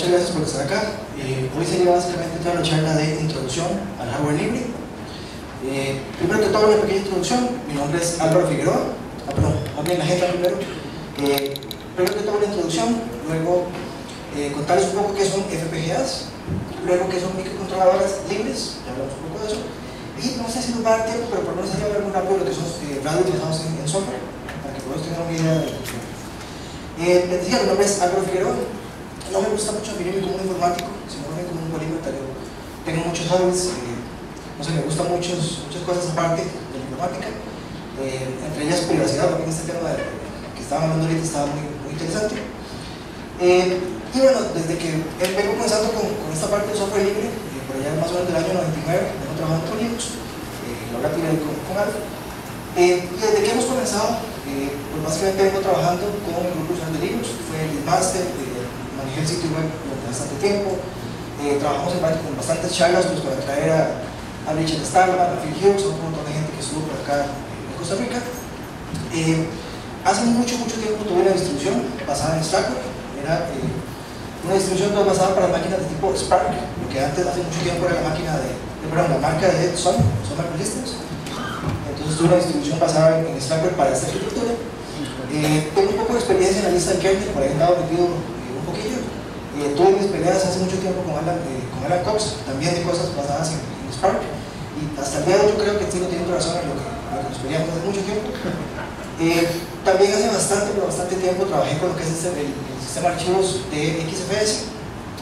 Muchas gracias por estar acá. Eh, hoy sería básicamente toda la charla de introducción al hardware libre. Eh, primero que todo, una pequeña introducción. Mi nombre es Álvaro Figueroa. Ah, perdón, más la agenda primero. Eh, primero que todo, una introducción. Luego, eh, contarles un poco qué son FPGAs. Luego, qué son microcontroladoras libres. Ya hablamos un poco de eso. Y no sé si nos va a dar tiempo, pero por lo menos sería hablar muy rápido de lo que son eh, radios utilizados en, en, software, para que podamos tener una idea de lo que eh, Les decía, mi nombre es Álvaro Figueroa. No me gusta mucho definirme como un informático, sino como un polímata. Yo tengo muchos hobbies, eh, no sé, me gustan muchos, muchas cosas aparte de la informática. Eh, entre ellas privacidad, porque este tema que estaba hablando ahorita estaba muy, muy interesante. Eh, y bueno, desde que vengo comenzando con, esta parte de software libre, por allá más o menos del año 99, vengo trabajando con Linux, eh, ahora tiré con, con Alpha. Eh, y desde que hemos comenzado, eh, pues básicamente vengo trabajando con el grupo de Linux, fue el master, eh, manejé el sitio web durante bastante tiempo, eh, trabajamos en, con bastantes charlas pues, para traer a, a Richard Stallman, a Phil Hughes, un montón de gente que estuvo por acá en Costa Rica. Eh, hace mucho, mucho tiempo tuve una distribución basada en Slackware, era una distribución basada para máquinas de tipo Spark, lo antes, hace mucho tiempo, era la máquina de, de perdón, la marca de Sun, Sun Microsystems. Entonces tuve una distribución basada en, Slackware para esta arquitectura. Eh, tengo un poco de experiencia en la lista de kernel, por ahí metido eh. Eh, tuve mis peleas hace mucho tiempo con Alan, eh, con Alan Cox, también de cosas basadas en, en, Spark. Y hasta el día de hoy yo creo que estoy teniendo razón en lo que, lo que nos peleamos hace mucho tiempo. Eh, también hace bastante, pero bastante tiempo trabajé con lo que es el, el, el sistema de archivos de XFS,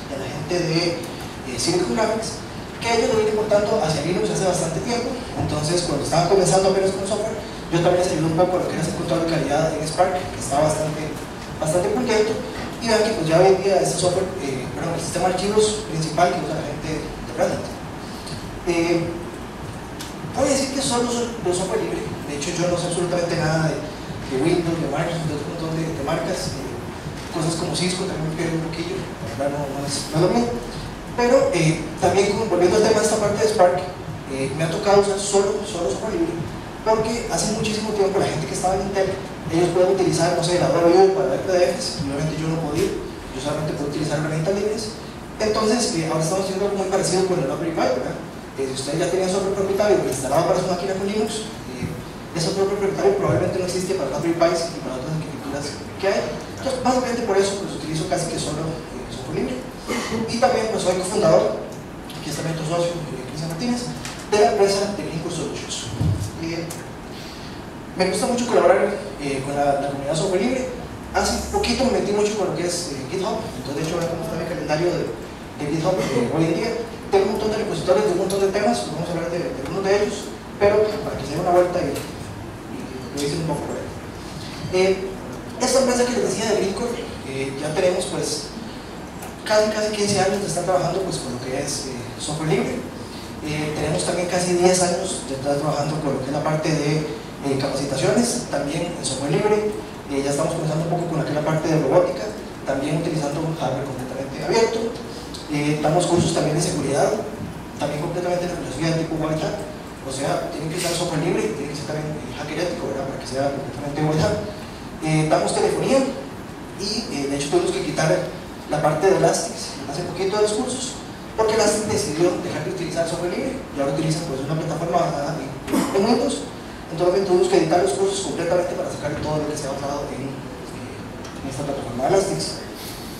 de la gente de eh, Silicon Graphics, que ellos lo vienen portando hacia Linux hace bastante tiempo. Entonces, cuando estaba comenzando apenas con software, yo también les ayudé un poco a lo que era ese control de calidad en Spark, que estaba bastante, bastante contento. Y vean que pues ya hoy en este software, eh, perdón, el sistema de archivos principal que usa la gente de Reddit. Eh, decir que solo soy de software libre, de hecho yo no sé absolutamente nada de, Windows, de Microsoft, de otro montón de, marcas, eh, cosas como Cisco también me un poquillo, la verdad no, no, es, no lo mío. Pero eh, también volviendo al tema de esta parte de Spark, eh, me ha tocado usar solo, solo software libre, porque hace muchísimo tiempo la gente que estaba en Intel, ellos pueden utilizar, no sé, la Adobe para ver PDFs, obviamente yo no podía, yo solamente puedo utilizar herramientas libres. Entonces, eh, ahora estamos haciendo algo muy parecido con el Pi, ¿verdad? si ustedes ya tenían software propietario instalado para su máquina con Linux, ese software propietario probablemente no existe para Raspberry Pi y para otras arquitecturas que hay. Entonces, básicamente por eso pues, utilizo casi que solo eh, software libre. Y también pues, soy cofundador, aquí está mi socio, eh, Cristian Martínez, de la empresa de Linux Solutions. Eh, me gusta mucho colaborar eh, con la, comunidad software libre. Hace poquito me metí mucho con lo que es eh, GitHub, entonces de hecho ahora cómo está mi calendario de, GitHub eh, hoy en día. Tengo un montón de repositorios de un montón de temas, vamos a hablar de, de uno de ellos, pero para que se dé una vuelta y, lo hice un poco por ahí. Eh, esta empresa que les decía de eh, ya tenemos pues casi, casi 15 años de estar trabajando pues con lo que es software libre. Tenemos también casi 10 años de estar trabajando con lo que es la parte de eh, capacitaciones, también en software libre. Eh, ya estamos comenzando un poco con aquella parte de robótica, también utilizando hardware completamente abierto. Eh, damos cursos también de seguridad, también completamente de filosofía de tipo white. O sea, tienen que usar software libre, tiene que ser también hacker ético, ¿verdad? Para que sea completamente white damos telefonía y de hecho tuvimos que quitar la parte de Elastic hace poquito de los cursos porque Elastic decidió dejar de utilizar software libre y ahora utilizan pues una plataforma basada en, en Windows entonces tuvimos que editar los cursos completamente para sacar todo lo que se ha basado en, en esta plataforma Elastic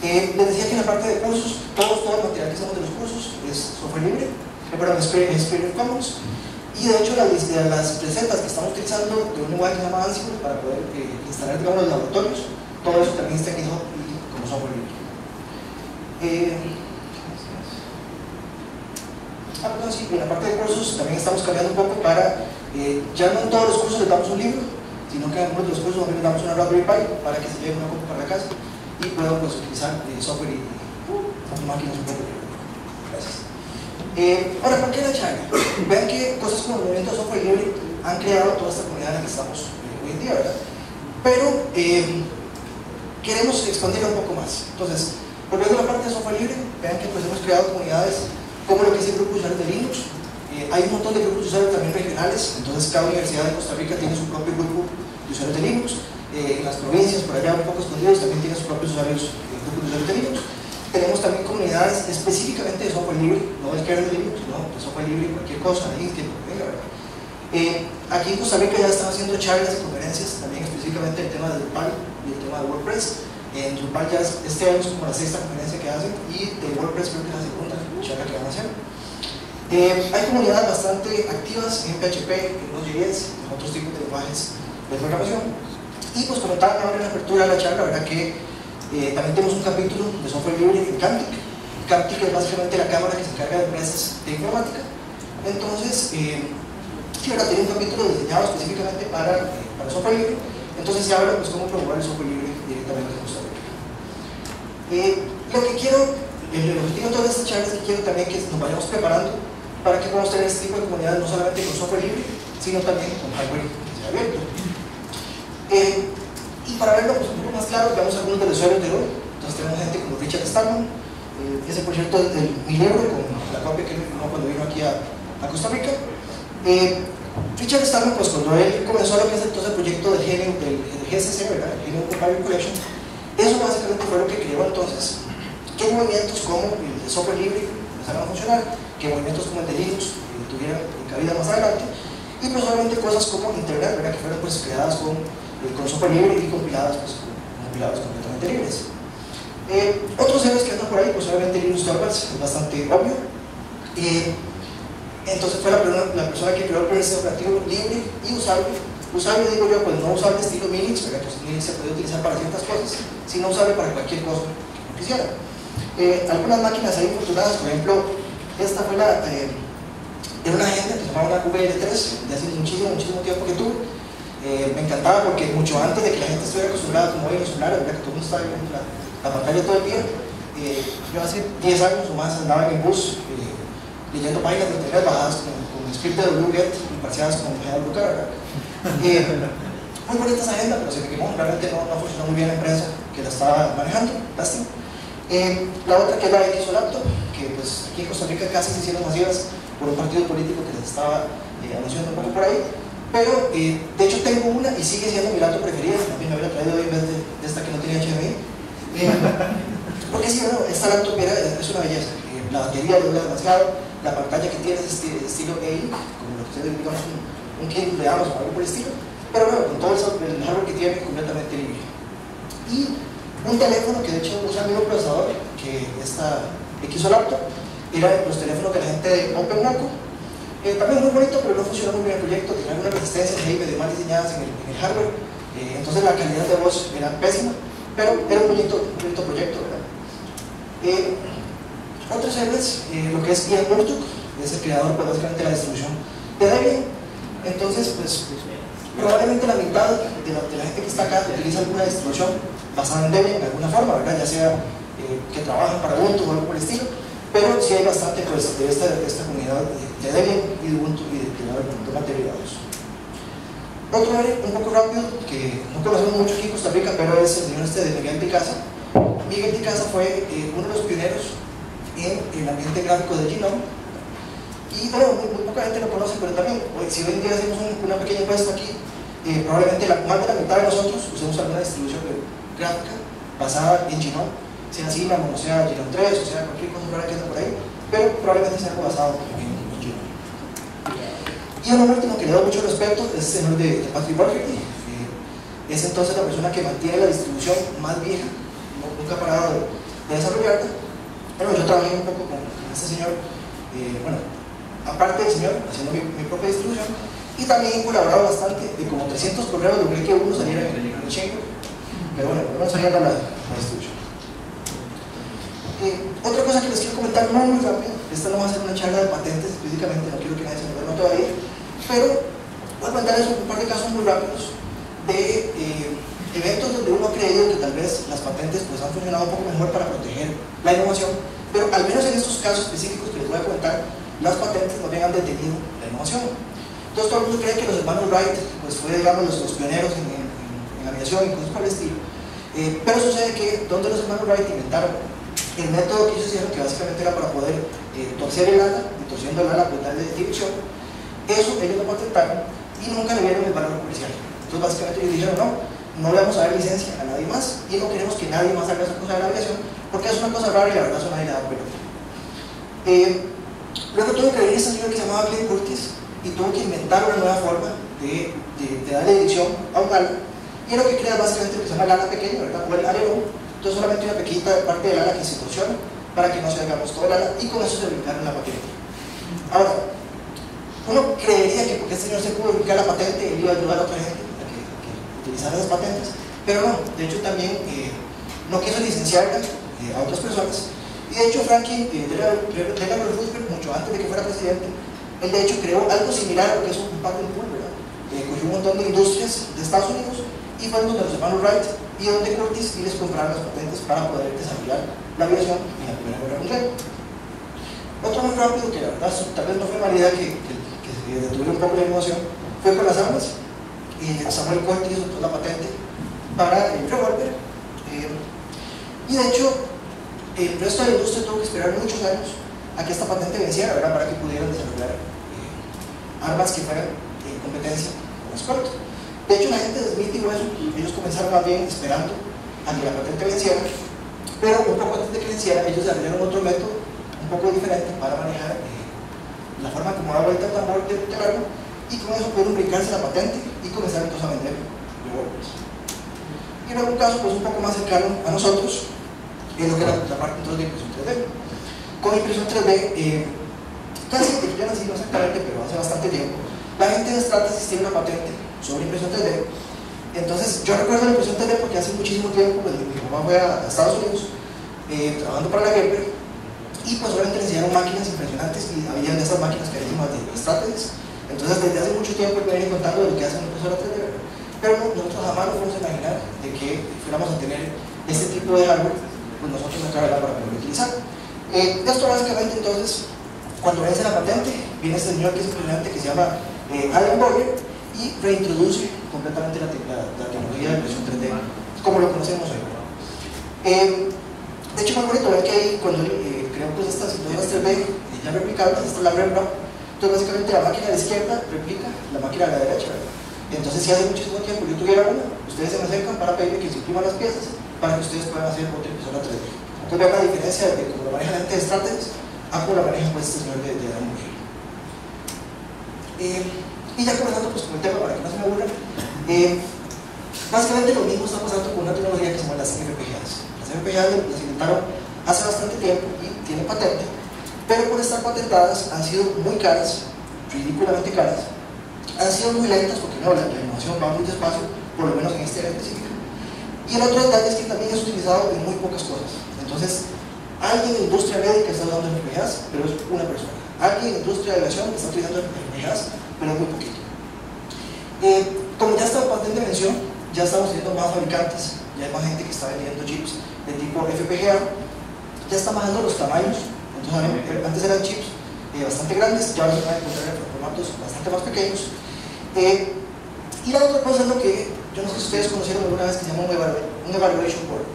eh, les decía que en la parte de cursos todos, todo el material que estamos de los cursos es software libre eh, perdón, es Creative Commons. Y de hecho las, las recetas que estamos utilizando de un lenguaje que se llama Ansible para poder eh, instalar digamos, los laboratorios todo eso también está en GitHub y como software libre. Eh, ah, perdón, sí, en la parte de cursos también estamos cambiando un poco para, eh, ya no en todos los cursos les damos un libro, sino que en algunos de los cursos les damos una Raspberry Pi para que se lleve una copia para la casa y puedan pues, utilizar eh, software y uh, máquinas un poco Gracias. Eh, ahora, ¿por qué la charla? Vean que cosas como el movimiento de software libre han creado toda esta comunidad en la que estamos hoy en día, ¿verdad? Pero queremos expandirla un poco más. Entonces, Volviendo a la parte de software libre, vean que pues hemos creado comunidades como lo que es el grupo de de Linux. Hay un montón de grupos de usuarios también regionales, entonces cada universidad de Costa Rica tiene su propio grupo de usuarios de Linux. Eh, en las provincias, por allá un poco escondidos, también tienen sus propios usuarios, eh, grupos de usuarios de Linux. tenemos también comunidades específicamente de software libre, no es kernel Linux, no, de software libre, cualquier cosa, ahí que venga, ¿verdad? Eh, aquí en Costa Rica ya están haciendo charlas y conferencias, también específicamente el tema de Drupal y el tema de WordPress. En Drupal ya este año es como la sexta conferencia que hacen y de WordPress creo que es la segunda charla que van a hacer. Eh, hay comunidades bastante activas en PHP, en Node.js, en otros tipos de lenguajes de programación. Y pues como tal, en la apertura de la charla, verdad que eh, también tenemos un capítulo de software libre en Camtic. Camtic es básicamente la cámara que se encarga de empresas de informática. Entonces, eh, ahora tiene un capítulo diseñado específicamente para, eh, para software libre. Entonces se habla pues cómo promover el software libre directamente en Costa Rica. lo que quiero, el objetivo de todas estas charlas es que quiero también que nos vayamos preparando para que podamos tener este tipo de comunidades no solamente con software libre, sino también con hardware abierto. Eh, y para verlo pues, un poco más claro, veamos algunos de los usuarios de hoy. Entonces tenemos gente como Richard Stallman, eh, ese por cierto es mi libro, con la copia que él cuando vino aquí a, a Costa Rica. Eh, Richard Stallman, pues cuando él comenzó lo que es entonces el proyecto del, GN, del, del GCC, ¿verdad? el Genome Compilation Collection, eso básicamente fue lo que creó entonces que movimientos como el software libre que movimientos como el de Linux tuvieran cabida más adelante y pues obviamente cosas como Internet, ¿verdad? que fueron pues creadas con, con software libre y compiladas, pues, completamente libres. Eh, otros héroes que andan por ahí, pues obviamente Linux Torvalds, es bastante obvio. Eh, entonces fue la, persona que creó el sistema operativo libre y usable. Usable, digo yo, pues no usable estilo Minix, ¿verdad? que Linux se puede utilizar para ciertas cosas, sino usable para cualquier cosa que quisiera. Eh, algunas máquinas ahí infortunadas, por ejemplo, esta fue la, eh, una agenda que se llamaba una VR3 de hace muchísimo, muchísimo tiempo que tuve. Eh, me encantaba porque mucho antes de que la gente estuviera acostumbrada como hoy los celulares, que todo el mundo estaba viendo la, la pantalla todo el día, eh, yo hace 10 años o más andaba en el bus leyendo páginas de internet bajadas con, con script de WGET y parciadas con GWK. Eh, muy bonita esa agenda, pero se me quemó, realmente no, no funcionó muy bien la empresa que la estaba manejando, lástima. Eh, la otra que es la XO Laptop, que pues aquí en Costa Rica casi se hicieron masivas por un partido político que les estaba eh, anunciando un poco por ahí, pero eh, de hecho tengo una y sigue siendo mi laptop preferida, también me había traído hoy en vez de, de, esta que no tenía HDMI. Porque sí, bueno, esta laptop era, es una belleza, la batería dura demasiado, la pantalla que tiene es este, estilo A, como lo que ustedes digamos un, un Kindle de Amazon o algo por el estilo, pero bueno, con todo el, el hardware que tiene completamente libre. Y un teléfono que de hecho usa el mismo procesador que esta XO Laptop, era los teléfonos de la gente de OpenMoco. Eh, también muy bonito, pero no funcionó muy bien el proyecto, tenía algunas resistencias ahí medio mal diseñadas en el, hardware, eh, entonces la calidad de voz era pésima, pero era un bonito, bonito proyecto. ¿verdad? Eh, otros eh, lo que es Ian Murdoch, es el creador pues, básicamente de la distribución de Debian, entonces pues probablemente la mitad de la gente que está acá utiliza alguna distribución Debian de alguna forma, ¿verdad? ya sea eh, que trabajan para Ubuntu o algo por el estilo, pero sí hay bastante pues, de, esta, de esta comunidad de Debian y de Ubuntu y de, de, de materializados. Otro un poco rápido, que no conocemos mucho aquí en Costa Rica, pero es el señor este de Miguel Picasa. Miguel Picasa fue eh, uno de los pioneros en el ambiente gráfico de Genome. Y bueno, muy, poca gente lo conoce, pero también, si hoy en día hacemos un, una pequeña encuesta aquí, eh, probablemente la, más de la mitad de nosotros usemos alguna distribución gráfica basada en Genome sea Cinnamon, o sea Genome 3, o sea cualquier cosa rara que anda por ahí, pero probablemente sea algo basado en, en Genome. Y un último que le da mucho respeto es el señor de, Patrick Burgerty. Eh, es entonces la persona que mantiene la distribución más vieja, nunca ha parado de, de desarrollarla. Bueno, yo trabajé un poco con, este señor, eh, bueno, aparte del señor, haciendo mi, propia distribución, y también he colaborado bastante, de como 300 correos logré que uno saliera en el Chamber, pero bueno, vamos a ir a la, la distribución. Eh, otra cosa que les quiero comentar muy, muy rápido, esta no va a ser una charla de patentes específicamente, no quiero que nadie se me duerma todavía, pero voy a contarles un par de casos muy rápidos de eh, eventos donde uno ha creído que tal vez las patentes pues, han funcionado un poco mejor para proteger la innovación, pero al menos en estos casos específicos que les voy a comentar, las patentes no bien han detenido la innovación. Entonces todo el mundo cree que los hermanos Wright pues, fue digamos, los, los pioneros en, aviación y cosas por el estilo, eh, pero sucede que donde los hermanos Wright inventaron el método que ellos hicieron, que básicamente era para poder eh, torcer el ala, y torciendo el ala pues darle dirección, eso ellos lo patentaron y nunca le vieron el valor comercial. Entonces básicamente ellos dijeron, no, no le vamos a dar licencia a nadie más y no queremos que nadie más haga esa cosa de la aviación porque es una cosa rara y la verdad eso nadie le da pelota. Eh, luego tuvo que venir este señor que se llamaba Glenn Curtis y tuvo que inventar una nueva forma de, de, darle dirección a un ala y lo que crea básicamente lo que se llama el ala pequeño, ¿verdad? o el alerón entonces solamente una pequeñita parte del ala que se torsiona para que no se hagamos todo el ala y con eso se brincaron la patente. Ahora, uno creería que porque este señor se pudo brincar la patente, él iba a ayudar a otra gente a que, utilizara las patentes, pero no, de hecho también eh, no quiso licenciarla eh, a otras personas. Y de hecho Franklin eh, Delano Roosevelt, mucho antes de que fuera presidente, él de hecho creó algo similar a lo que es un patent pool, ¿verdad? Eh, cogió un montón de industrias de Estados Unidos y fueron donde los hermanos Wright y donde Curtis y les compraron las patentes para poder desarrollar la aviación en la Primera Guerra Mundial. Otro muy rápido, que la verdad tal vez no fue idea que, se detuviera un poco la innovación, fue con las armas. Y Samuel Colt hizo la patente para el revólver. Eh, y de hecho, el resto de la industria tuvo que esperar muchos años a que esta patente venciera, para que pudieran desarrollar eh, armas que fueran de competencia con las Colt. De hecho, la gente de eso, ellos comenzaron más bien esperando a que la patente venciera, pero un poco antes de que venciera, ellos desarrollaron otro método un poco diferente para manejar eh, la forma como da vuelta el tambor y con eso pudieron brincarse la patente y comenzar entonces a vender revólveres. Y en algún caso, pues un poco más cercano a nosotros, es lo que era la parte entonces de impresión 3D. Con impresión 3D, eh, casi que ya no sé exactamente, pero hace bastante tiempo, la gente trata de existir una patente sobre impresión 3D. Entonces, yo recuerdo la impresión 3D porque hace muchísimo tiempo, pues, mi mamá fue a Estados Unidos eh, trabajando para la Gerber y pues obviamente enseñaron máquinas impresionantes y había de esas máquinas que más de estrategias. Entonces desde hace mucho tiempo me vienen contando de lo que hacen una impresora 3D, pero nosotros jamás nos podemos imaginar de que fuéramos a tener este tipo de hardware, pues nosotros acá para poder utilizar. Eh, esto básicamente entonces, cuando vence la patente, viene este señor que es impresionante que se llama eh, Alan Boyer y reintroduce completamente la, tecnología de impresión 3D como lo conocemos hoy. Eh, de hecho, muy bonito ver que ahí, cuando eh, creamos pues, estas impresoras 3D ya replicables, esta es la Rembrandt, entonces básicamente la máquina de la izquierda replica la máquina de la derecha. Entonces, si hace muchísimo tiempo yo tuviera una, ustedes se me acercan para pedirme que se impriman las piezas para que ustedes puedan hacer otra impresora 3D. Entonces, vean la diferencia de cómo lo maneja la gente de Strategies a cómo la maneja pues, este señor de, de la mujer. Y ya comenzando pues, con el tema para que no se me aburran, eh, básicamente lo mismo está pasando con una tecnología que se llama las FPGAs. Las FPGAs las inventaron hace bastante tiempo y tienen patente, pero por estar patentadas han sido muy caras, ridículamente caras, han sido muy lentas porque no, la, innovación va muy despacio, por lo menos en este área específica. Y el otro detalle es que también es utilizado en muy pocas cosas. Entonces, alguien en industria médica está usando FPGAs, pero es una persona. Alguien en industria de aviación está utilizando FPGAs, pero es muy poquito. Eh, como ya está patente de mención, ya estamos teniendo más fabricantes, ya hay más gente que está vendiendo chips de tipo FPGA, ya están bajando los tamaños, entonces antes eran chips eh, bastante grandes, ya ahora se pueden encontrar en formatos bastante más pequeños. Eh, y la otra cosa es lo que, yo no sé si ustedes conocieron alguna vez que se llama un, evaluation board.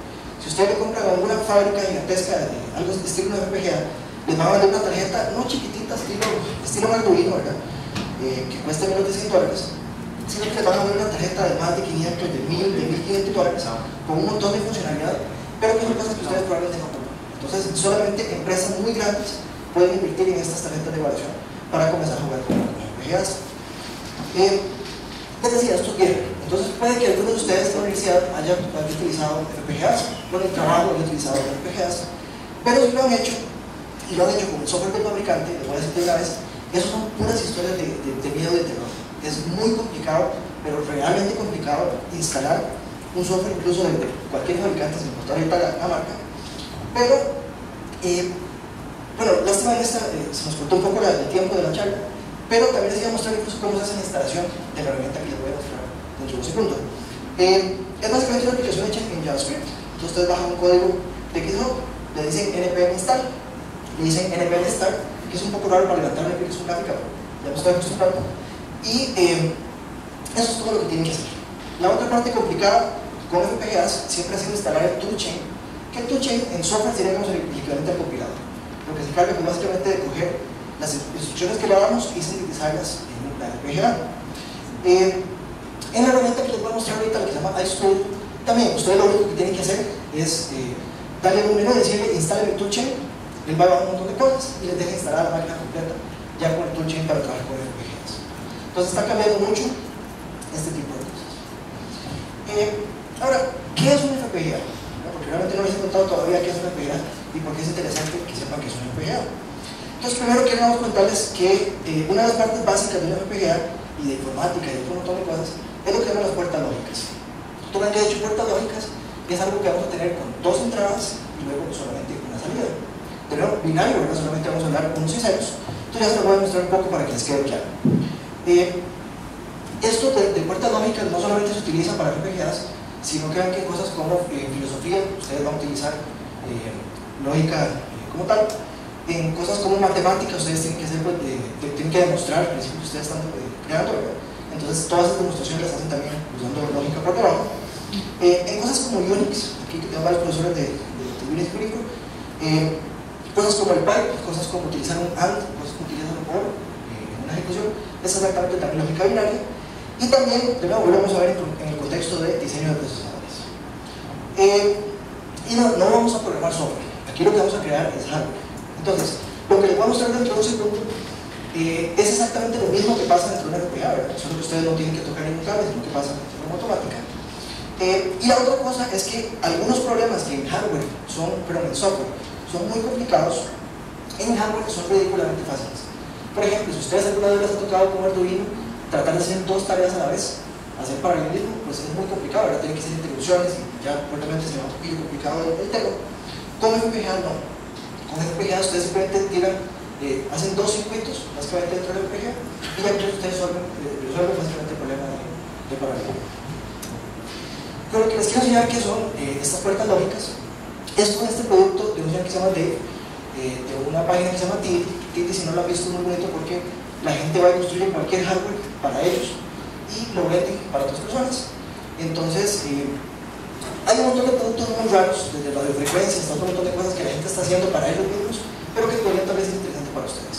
Si ustedes le compran a alguna fábrica gigantesca de algo estilo FPGA, les van a vender una tarjeta no chiquitita, estilo, estilo Arduino, ¿verdad? Eh, que cuesta menos de 100 dólares sino que van a dar una tarjeta de más de 500, de 1000, de 1500 dólares con un montón de funcionalidad, pero que son cosas que ustedes probablemente no compran. Entonces, solamente empresas muy grandes pueden invertir en estas tarjetas de evaluación para comenzar a jugar con FPGAs. Eh, les decía, esto es Entonces, puede que algunos de ustedes en la universidad hayan, utilizado FPGAs, con el trabajo hayan utilizado FPGAs, pero si lo han hecho, y lo han hecho con el software del fabricante, les voy a decir de una vez, eso son puras historias de, de, de miedo y de terror es muy complicado, pero realmente complicado instalar un software incluso de cualquier fabricante, sin importar ahorita la, marca. Pero, eh, bueno, lástima esta, eh, se nos cortó un poco el tiempo de la charla, pero también les voy a mostrar incluso cómo se hace la instalación de la herramienta que les voy a mostrar dentro de un segundo. Eh, es básicamente una aplicación hecha en JavaScript. Entonces ustedes bajan un código de GitHub, le dicen npm install, le dicen npm install, que es un poco raro para levantar una aplicación gráfica, pero ya me estoy acostumbrando y eh, eso es todo lo que tienen que hacer. La otra parte complicada con FPGAs siempre ha sido instalar el toolchain, que el toolchain en software sería como el equivalente al compilador. Lo que se encarga pues, básicamente de coger las instrucciones que le damos y sintetizarlas en la FPGA. Eh, En la herramienta que les voy a mostrar ahorita, la que se llama iStudio, también ustedes lo único que tienen que hacer es eh, darle un menú y decirle instale mi toolchain, él va a bajar un montón de cosas y les deja instalar la máquina completa ya con el toolchain para trabajar con FPGAs. Entonces está cambiando mucho este tipo de cosas. Eh, ahora, ¿qué es un FPGA? Porque realmente no les he contado todavía qué es un FPGA y por qué es interesante que sepan que es un FPGA. Entonces, primero queremos contarles que eh, una de las partes básicas de un FPGA y de informática y de un montón de cosas es lo que llaman las puertas lógicas. Tú que he dicho puertas lógicas es algo que vamos a tener con dos entradas y luego solamente una salida. Pero binario, ¿verdad? solamente vamos a hablar unos y ceros. Entonces ya se lo voy a mostrar un poco para que les quede claro. Eh, esto de, puertas lógicas no solamente se utiliza para FPGAs, sino que hay cosas como eh, filosofía, ustedes van a utilizar eh, lógica como tal. En cosas como matemáticas, ustedes tienen que, hacer, pues, tienen que demostrar el principio que ustedes están creando, ¿verdad? Entonces todas esas demostraciones las hacen también usando lógica por en cosas como Unix, aquí tengo varios profesores de, de, Unix cosas como el pipe, cosas como utilizar un AND, cosas como utilizar un OR eh, en una ejecución, es exactamente también lógica binaria. Y también, de nuevo, volvemos a ver en, el contexto de diseño de procesadores. y no, no vamos a programar software, aquí lo que vamos a crear es hardware. Entonces, lo que les voy a mostrar dentro de un segundo es exactamente lo mismo que pasa dentro de una FPGA, solo que ustedes no tienen que tocar ningún cable, sino que pasa de forma automática. Eh, y la otra cosa es que algunos problemas que en hardware son, pero en software, son muy complicados, en hardware son ridículamente fáciles. Por ejemplo, si ustedes alguna vez les ha tocado con Arduino, tratar de hacer dos tareas a la vez, hacer paralelismo, pues es muy complicado, ahora tiene que ser introducciones y ya probablemente se va un poquito complicado el, tema. Con FPGA no. Con FPGA ustedes simplemente tiran, eh, hacen dos circuitos, básicamente dentro del FPGA, y ya ustedes resuelven, eh, fácilmente el problema de, de paralelismo. Pero lo que les quiero enseñar que son eh, estas puertas lógicas es con este producto de un señor que se llama Dave, eh, de una página que se llama Tilly. Tilly, si no lo han visto, muy bonito porque la gente va a construir cualquier hardware para ellos y lo venden para otras personas. Entonces, eh, hay un montón de productos muy raros, desde radiofrecuencias hasta un montón de cosas que la gente está haciendo para ellos mismos, pero que podrían tal vez ser interesante para ustedes.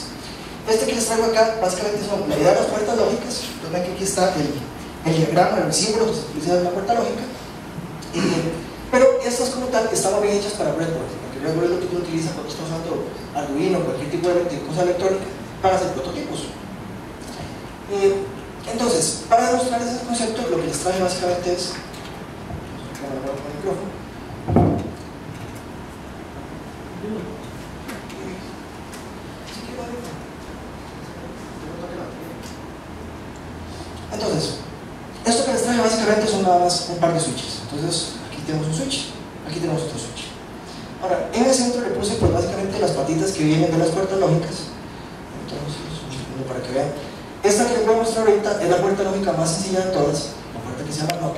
Este que les traigo acá, básicamente son la idea de las puertas lógicas. Entonces, aquí está el, el diagrama, el símbolo que se utiliza en la puerta lógica pero estas como tal están bien hechas para breadboard, porque breadboard es lo que uno utiliza cuando está usando Arduino cualquier tipo de, cosa electrónica para hacer prototipos. Eh, entonces, para demostrar ese concepto, lo que les traje básicamente es Entonces, esto que les traje básicamente son nada más un par de switches. Entonces, tenemos un switch, aquí tenemos otro switch. Ahora, en el centro le puse pues básicamente las patitas que vienen de las puertas lógicas. Entonces, para que vean. Esta que les voy a mostrar ahorita es la puerta lógica más sencilla de todas, la puerta que se llama NOT.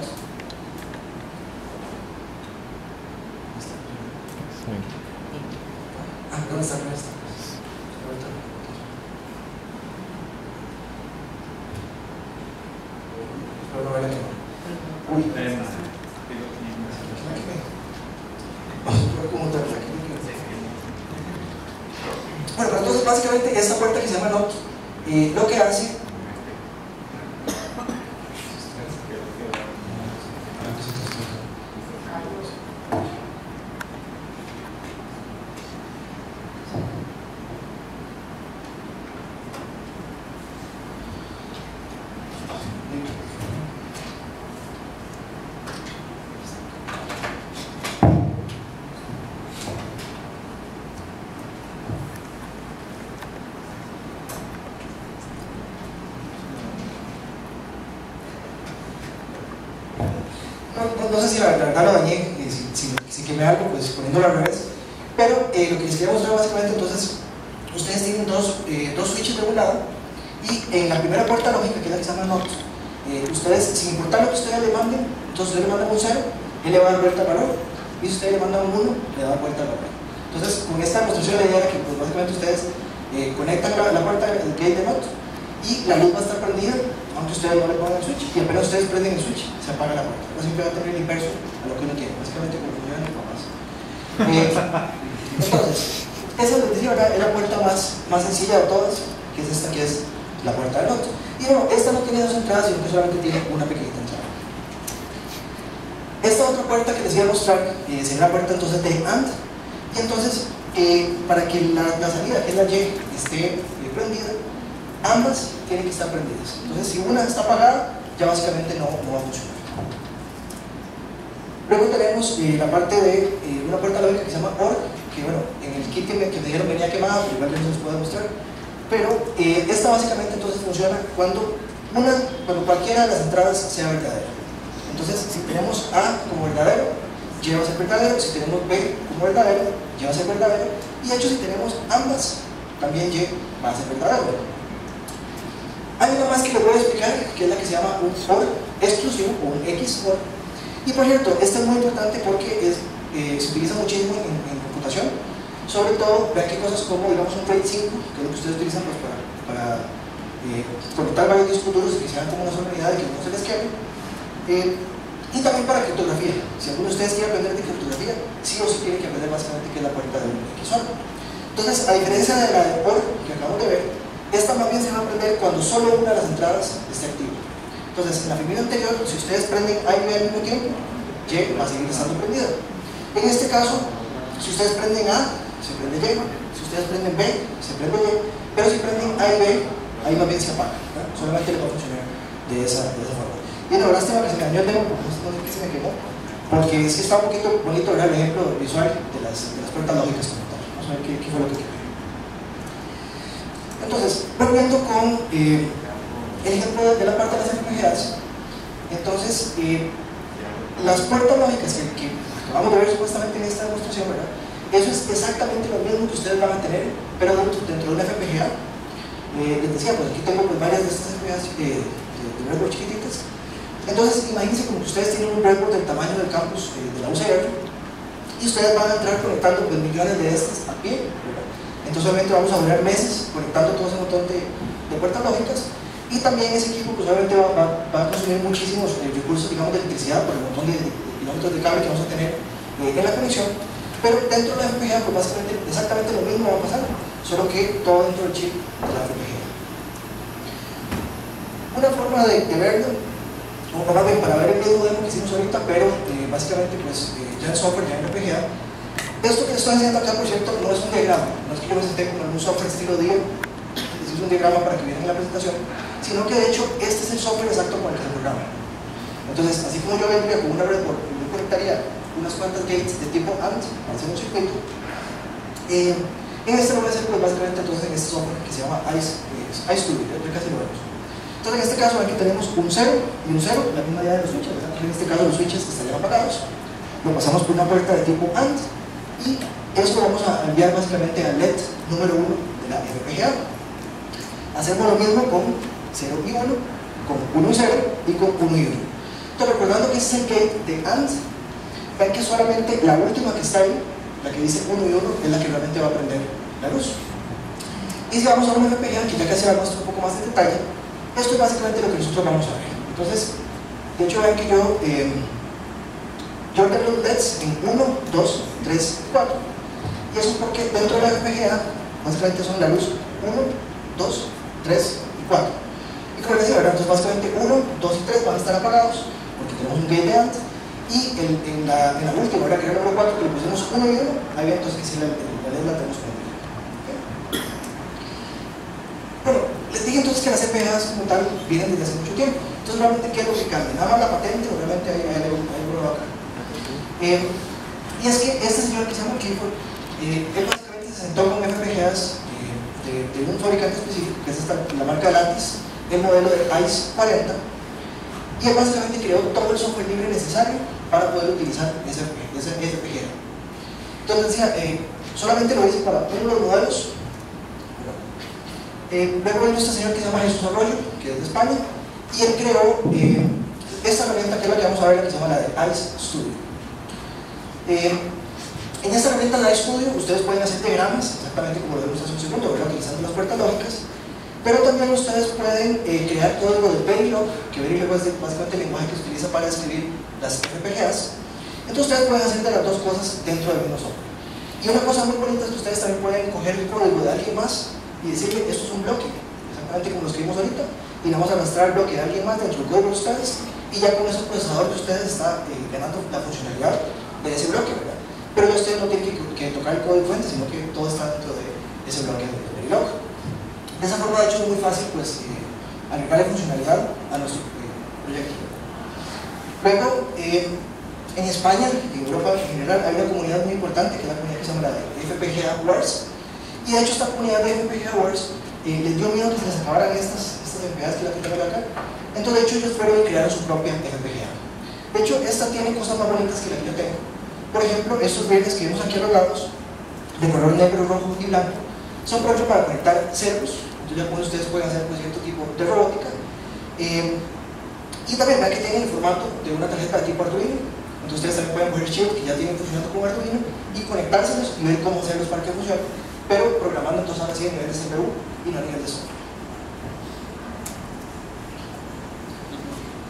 Ah, ¿dónde está? ¿Dónde está? Espero no ver aquí. Uy, Bueno, pero entonces básicamente esta puerta que se llama NOT, eh, lo que hace no, sé si la, verdad lo dañé, eh, si, si, quemé algo, pues poniéndolo al revés. Pero eh, lo que les quería mostrar básicamente, entonces, ustedes tienen dos, eh, dos switches de un lado y en la primera puerta lógica, que es la que se llama NOT, ustedes, sin importar lo que ustedes le manden, entonces ustedes le mandan un 0, él le va a dar vuelta al valor, y si ustedes le mandan un 1, le da vuelta al valor. Entonces, con esta demostración la idea era que pues, básicamente ustedes conectan la, la puerta del gate de NOT y la luz va a estar prendida aunque ustedes no le pongan el switch y apenas ustedes prenden el switch se apaga la puerta. No siempre va a tener el inverso a lo que uno tiene básicamente como funcionan los papás. Eh, entonces esa es la puerta más, más sencilla de todas que es esta que es la puerta del otro. Y bueno, esta no tiene dos entradas sino que solamente tiene una pequeñita entrada. Esta otra puerta que les voy a mostrar eh, sería la puerta entonces de AND. Y entonces, eh, para que la, la, salida, que es la Y, esté prendida, ambas tienen que estar prendidas. Entonces, si una está apagada, ya básicamente no, no va a funcionar. Luego tenemos eh, la parte de eh, una puerta lógica que se llama OR, que bueno, en el kit que me, que me dijeron venía quemada, pero igual no se les puedo mostrar. Pero eh, esta básicamente entonces funciona cuando, una, cuando cualquiera de las entradas sea verdadera. Entonces, si tenemos A como verdadero, Y va a ser verdadero, si tenemos B como verdadero, Y va a ser verdadero, y de hecho si tenemos ambas, también Y va a ser verdadero. Hay una más que les voy a explicar, que es la que se llama un OR exclusivo o un XOR, y por cierto, esto es muy importante porque es, eh, se utiliza muchísimo en, en, computación, sobre todo, vean qué cosas como, digamos, un RAID 5, que es lo que ustedes utilizan pues, para, para eh, conectar varios discos duros y que sean como una sola unidad y que no se les queme. Eh, y también para criptografía. Si alguno de ustedes quiere aprender de criptografía, sí o sí tiene que aprender básicamente qué es la puerta de un XOR. Entonces, a diferencia de la de OR que acabamos de ver, esta más bien se va a aprender cuando solo una de las entradas esté activa. Entonces, en la figura anterior, si ustedes prenden A y B al mismo tiempo, Y va a seguir estando prendida. En este caso, si ustedes prenden A, se prende Y, si ustedes prenden B, se prende Y, pero si prenden A y B, ahí más bien se apaga. ¿no? Solamente le va a funcionar de esa, de esa forma. Y no, lástima que se me dañó el demo, no sé qué se me quemó, porque es que está un poquito bonito ver el ejemplo visual de las, de las puertas lógicas como tal. Vamos a ver qué, qué fue lo que quedó. Entonces, volviendo con eh, el ejemplo de la parte de las FPGAs, entonces, eh, las puertas lógicas que, que, acabamos de ver supuestamente en esta demostración, ¿verdad? Eso es exactamente lo mismo que ustedes van a tener, pero dentro, de una FPGA. Eh, les decía, pues aquí tengo pues, varias de estas FPGAs eh, de, de chiquititas. Entonces, imagínense como que ustedes tienen un breadboard del tamaño del campus eh, de la UCR y ustedes van a entrar conectando pues, millones de estas a pie. Entonces, obviamente vamos a durar meses conectando todo ese montón de, puertas lógicas. Y también ese equipo pues obviamente va, a consumir muchísimos recursos digamos de electricidad por el montón de, kilómetros de cable que vamos a tener eh, en la conexión. Pero dentro de la FPGA pues básicamente exactamente lo mismo va a pasar solo que todo dentro del chip de la FPGA una forma de, verlo o para ver el mismo demo que hicimos ahorita pero eh, básicamente pues eh, ya en software ya en FPGA esto que estoy haciendo acá por cierto no es un diagrama no es que yo me senté con algún software estilo DIA es un diagrama para que en la presentación sino que de hecho este es el software exacto con el que se programa. Entonces, así como yo vendría con una breadboard, yo conectaría unas cuantas gates de tipo AND para hacer un circuito. Eh, en este lo voy a hacer básicamente entonces en este software que se llama Ice, eh, iStudio, ya casi lo vemos. Entonces en este caso aquí tenemos un 0 y un 0, la misma idea de los switches, en este caso los switches estarían apagados, lo pasamos por una puerta de tipo AND y vamos a enviar básicamente al LED número 1 de la FPGA. Hacemos lo mismo con 0 y 1, con 1 y 0 y con 1 y 1. Entonces, recordando que ese es el gate de AND, ven que solamente la última que está ahí, la que dice 1 y 1, es la que realmente va a prender la luz. Y si vamos a una FPGA, que ya casi va a mostrar un poco más de detalle, esto es básicamente lo que nosotros vamos a ver. Entonces, de hecho, ven que yo, eh, los LEDs en 1, 2, 3, 4. Y eso es porque dentro de la FPGA, básicamente son la luz 1, 2, 3 y 4 como les decía. Entonces básicamente 1, 2 y 3 van a estar apagados porque tenemos un gate de y en, en, la, en la última, que era el número 4, que le pusimos 1 y 1, ahí entonces que si la, la la tenemos prendida. ¿Okay? Bueno, les dije entonces que las CPAs como tal vienen desde hace mucho tiempo. Entonces realmente ¿qué es lo que cambia? Nada más la patente o realmente hay, hay algo acá. Y es que este señor que se llama Clifford, eh, él básicamente se sentó con FPGAs eh, de, un fabricante específico, que es la marca Lattice, el modelo de ICE 40 y él básicamente creó todo el software libre necesario para poder utilizar ese, ese FPGA. Entonces decía, eh, solamente lo hice para uno de los modelos. Luego vino este señor que se llama Jesús Arroyo, que es de España, y él creó esta herramienta que es la que vamos a ver, que se llama la de ICE Studio. Eh, en esta herramienta ICE Studio ustedes pueden hacer diagramas, exactamente como lo vimos hace un segundo, utilizando las puertas lógicas, pero también ustedes pueden eh, crear código de Verilog, que Verilog es básicamente el lenguaje que se utiliza para escribir las FPGAs. Entonces ustedes pueden hacer de las dos cosas dentro del mismo software. Y una cosa muy bonita es que ustedes también pueden coger el código de alguien más y decirle, esto es un bloque, exactamente como lo escribimos ahorita, y vamos a arrastrar el bloque de alguien más dentro del código de ustedes, y ya con ese procesador de ustedes está eh, ganando la funcionalidad de ese bloque, ¿verdad? Pero ya ustedes no tienen que, tocar el código fuente, sino que todo está dentro de ese bloque de Verilog. De esa forma, de hecho, es muy fácil pues, eh, agregarle funcionalidad a nuestro eh, proyecto. Luego, en España, en Europa en general, hay una comunidad muy importante, que es la comunidad que se llama la de FPGA Wars, y de hecho esta comunidad de FPGA Wars les dio miedo que se les acabaran estas, estas FPGAs que la que tengo acá, entonces, de hecho, ellos fueron y crearon su propia FPGA. De hecho, esta tiene cosas más bonitas que la que yo tengo. Por ejemplo, estos verdes que vemos aquí a los lados, de color negro, rojo y blanco, son propios para conectar ceros. Entonces, ya ustedes pueden hacer pues, cierto tipo de robótica. Eh, y también vean que tienen el formato de una tarjeta de tipo Arduino. Entonces, ustedes también pueden coger chips que ya tienen funcionando con Arduino y conectárselos y ver cómo hacerlos para que funcionen, pero programando entonces ahora sí a nivel de CPU y no a nivel de software.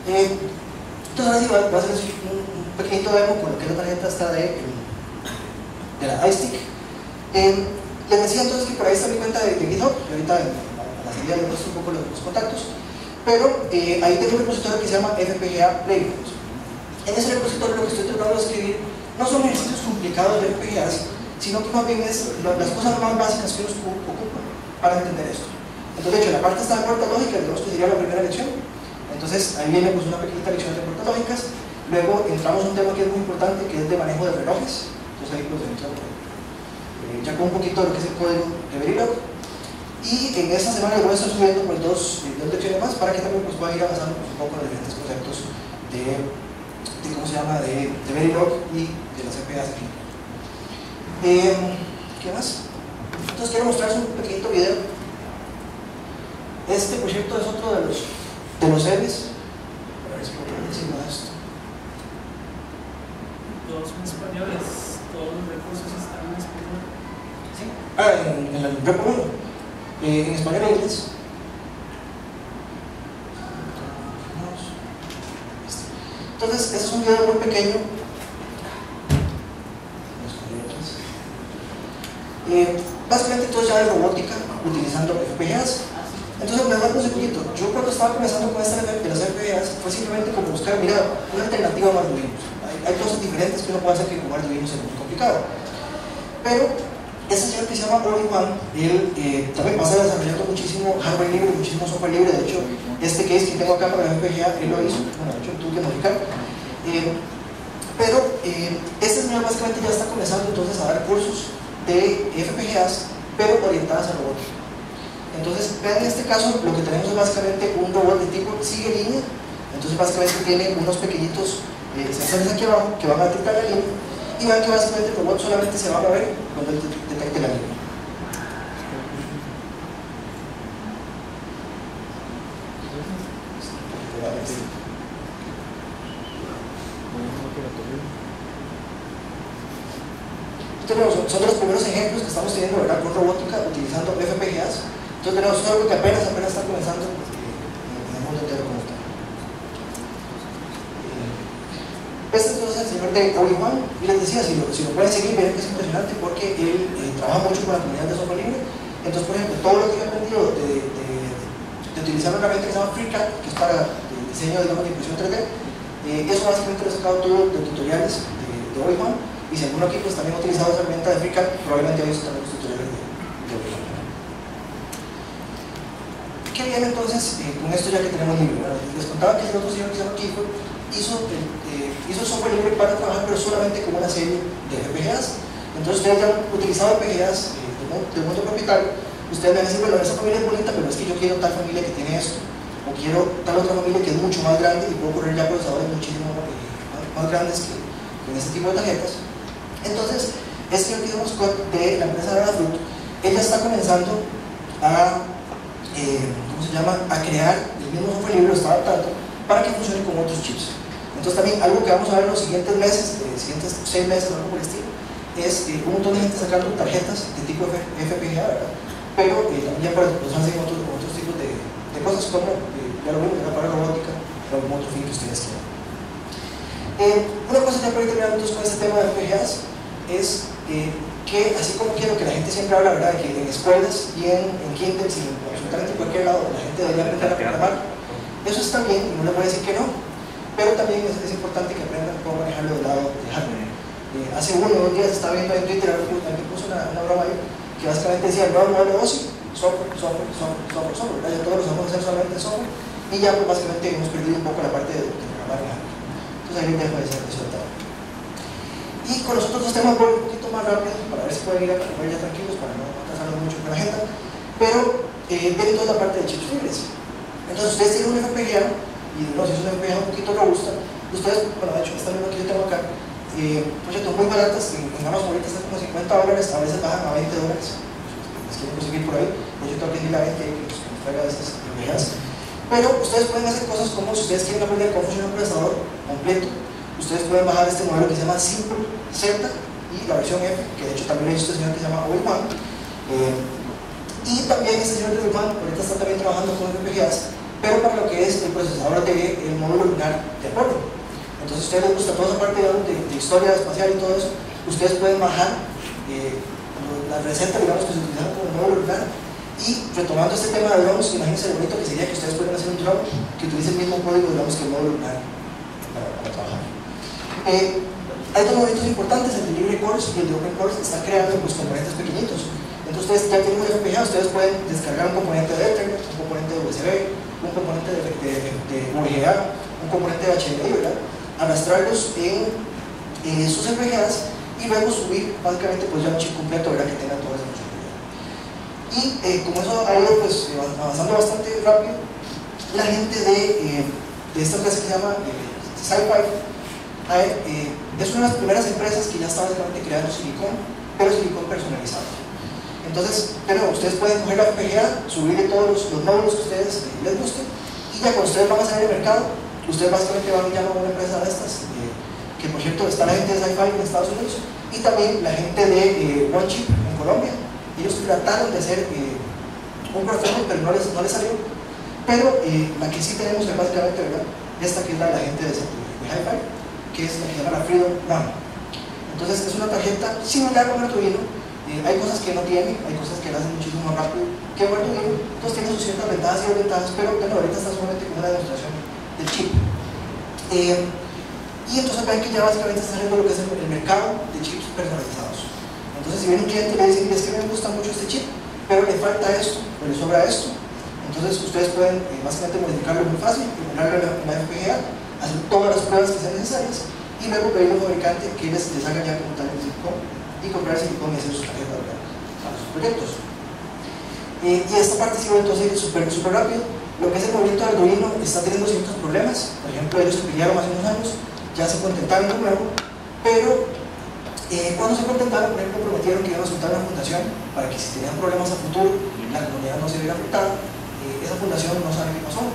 Eh, entonces ahora sí va, a ser un, pequeñito demo con lo que es la tarjeta esta de, de la iStick. Eh, les decía entonces que por ahí está mi cuenta de, GitHub, y ahorita a la salida les muestro un poco los, contactos, pero eh, ahí tengo un repositorio que se llama FPGA Playgrounds. En ese repositorio lo que estoy tratando de escribir no son ejercicios complicados de FPGAs, sino que más bien es las cosas más básicas que nos ocupan para entender esto. Entonces, de hecho, en la parte está de puerta lógica, digamos que sería la primera lección, entonces ahí viene pues, una pequeñita lección de puertas lógicas. Luego entramos a un tema que es muy importante, que es de manejo de relojes. Entonces ahí pues entramos eh, ya con un poquito de lo que es el código de Verilog. Y en esta semana les voy a estar subiendo pues, dos, dos lecciones más para que también pues, puedan ir avanzando pues, un poco en los diferentes conceptos de, de, ¿cómo se llama? de, Verilog y de las CPAs aquí. Eh, ¿Qué más? Entonces quiero mostrarles un pequeñito video. Este proyecto es otro de los de los seres. A ver si puedo encima de esto. Todos son españoles, todos los recursos están en español. ¿Sí? Ah, en, en repo 1. Eh, en español e inglés. Entonces, este es un video muy pequeño. Eh, básicamente todo ya de robótica utilizando FPGAs. Entonces me da un segundito. Yo cuando estaba comenzando con esta de las FPGAs fue simplemente como buscar, mira, una alternativa a Arduino. Hay, hay cosas diferentes que uno puede hacer que con Arduino sea muy complicado. Pero este señor que se llama Oli Juan, él eh, también pasa desarrollando muchísimo hardware libre, muchísimo software libre. De hecho, este case que tengo acá para la FPGA, él lo hizo. Bueno, de hecho, tuve que modificar. Eh, pero eh, este señor básicamente ya está comenzando entonces a dar cursos de FPGAs, pero orientadas a robótica. Entonces, vean en este caso, lo que tenemos es básicamente un robot de tipo sigue línea. Entonces, básicamente tiene unos pequeñitos eh, que van a detectar la línea. Y vean que básicamente el robot solamente se va a mover cuando detecte la línea. Entonces, son los primeros ejemplos que estamos teniendo ¿verdad? con robótica utilizando FPGAs entonces tenemos algo que apenas, apenas está comenzando en el mundo entero como está. Este entonces es el señor de Obi-Wan, y les decía, si lo, pueden seguir, verán que es impresionante porque él eh, trabaja mucho con la comunidad de software libre. Entonces, por ejemplo, todo lo que yo he aprendido de, utilizar una herramienta que se llama FreeCAD, que es para el diseño digamos, de impresión 3D, eh, eso básicamente lo he sacado todo de tutoriales de, de y si alguno aquí pues, también ha utilizado esa herramienta de FreeCAD, probablemente ha visto también los tutoriales de, de. ¿Qué viene entonces eh, con esto ya que tenemos libre? les contaba que el otro señor que se llama hizo, eh, hizo software libre para trabajar, pero solamente con una serie de FPGAs. Entonces ustedes ya han utilizado FPGAs eh, de, mundo propietario. Ustedes me van a decir, bueno, esa familia es bonita, pero es que yo quiero tal familia que tiene esto. O quiero tal otra familia que es mucho más grande y puedo correr ya procesadores muchísimo eh, más, grandes que con este tipo de tarjetas. Entonces, este Scott de la empresa de la Fruit, ella está comenzando a eh, ¿cómo se llama?, a crear el mismo software libre, lo está adaptando para que funcione con otros chips. Entonces también algo que vamos a ver en los siguientes meses, eh, siguientes seis meses, algo por el estilo, es eh, un montón de gente sacando tarjetas de tipo FPGA, ¿verdad? Pero eh, también para los hacen otros, otros tipos de, de cosas como, eh, ya lo vimos, para robótica, o algún otro fin que ustedes quieran. Una cosa ya para ir terminando con este tema de FPGAs es eh, que así como quiero que la gente siempre habla, ¿verdad?, de que en escuelas y en, en Kindles y en absolutamente cualquier lado la gente debería aprender a programar, eso está bien y no le voy a decir que no, pero también es, es importante que aprendan cómo manejarlo del lado de hardware. Eh, hace uno o dos días estaba viendo en Twitter, alguien puso una, una broma ahí, que básicamente decía, modelo de negocio, software, software, software, software, software, ya todos los vamos a hacer solamente software, y ya pues básicamente hemos perdido un poco la parte de, de programar hardware. Entonces ahí dejo ese, ese detalle. Y con los otros dos temas voy un poquito más rápido, para ver si pueden ir a comer ya tranquilos, para no atrasarnos mucho con la agenda, pero eh, viene toda la parte de chips libres. Entonces ustedes tienen un FPGA, y no si es una FPGA un poquito robusta, ustedes, bueno de hecho esta misma que yo tengo acá, eh, cierto, muy baratas, en, en Amazon ahorita están como 50 dólares, a veces bajan a 20 dólares, les quieren conseguir por ahí, de hecho tengo que decirle a la gente que nos, traiga de estas FPGAs, pero ustedes pueden hacer cosas como si ustedes quieren aprender cómo funciona un procesador completo, ustedes pueden bajar este modelo que se llama Simple Z y la versión F, que de hecho también hay este señor que se llama Obi-Wan, eh, y también este señor de Obi-Wan ahorita está también trabajando con FPGAs, pero para lo que es el procesador de el módulo lunar de acuerdo. Entonces, si ustedes les gusta toda esa parte de, de, historia espacial y todo eso, ustedes pueden bajar eh, la receta, digamos, que se utiliza como módulo lunar. Y retomando este tema de drones, imagínense lo bonito que sería que ustedes puedan hacer un drone que utilice el mismo código, digamos, que el módulo lunar para, trabajar. Eh, hay dos movimientos importantes, el de libre cores y el de open cores, está creando pues, componentes pequeñitos. Entonces, ustedes ya tienen un FPGA, ustedes pueden descargar un componente de Ethernet, un componente de USB, un componente de, de, VGA, un componente de HDMI, ¿verdad? arrastrarlos en, en sus FPGAs y luego subir básicamente pues ya un chip completo ¿verdad? que tenga toda esa funcionalidad. Y eh, como eso ha ido pues, avanzando bastante rápido, la gente de, eh, de esta empresa que se llama eh, Sci-Fi eh, es una de las primeras empresas que ya está básicamente creando silicón, pero silicón personalizado. Entonces, pero ustedes pueden coger la FPGA, subirle todos los, los módulos que ustedes les gusten y ya cuando ustedes van a salir al mercado, ustedes básicamente van a una empresa de estas, eh, que por cierto está la gente de Sci-Fi en Estados Unidos y también la gente de eh, One Chip en Colombia. Ellos trataron de hacer eh, un proceso, pero no les, no les salió. Pero eh, la que sí tenemos es básicamente, ¿verdad? Esta que es la, la gente de, de Hi-Fi, que es la que se llama la Freedom One. Entonces es una tarjeta similar a un Arduino, eh, hay cosas que no tiene, hay cosas que la hacen muchísimo más rápido que Arduino, entonces tiene sus ciertas ventajas y desventajas, pero bueno, ahorita está solamente como una demostración del chip. Eh, y entonces ven que ya básicamente está saliendo lo que es el, mercado de chips personalizados. Entonces, si viene un cliente y le dice, es que me gusta mucho este chip, pero le falta esto, o le sobra esto, entonces ustedes pueden eh, básicamente modificarlo muy fácil, ponerlo en la FPGA, hacer todas las pruebas que sean necesarias y luego pedirle al fabricante que les, les haga ya como tal el silicón y comprar silicón y hacer sus tarjetas para sus proyectos. Eh, y esta parte va entonces súper super rápido lo que es el movimiento de Arduino está teniendo ciertos problemas. Por ejemplo, ellos se pillaron hace unos años, ya se contentaron de nuevo, pero eh, cuando se contentaron, por ejemplo, prometieron que iban a soltar una fundación para que si tenían problemas a futuro, la comunidad no se viera afectada. Eh, esa fundación no sabe qué pasó.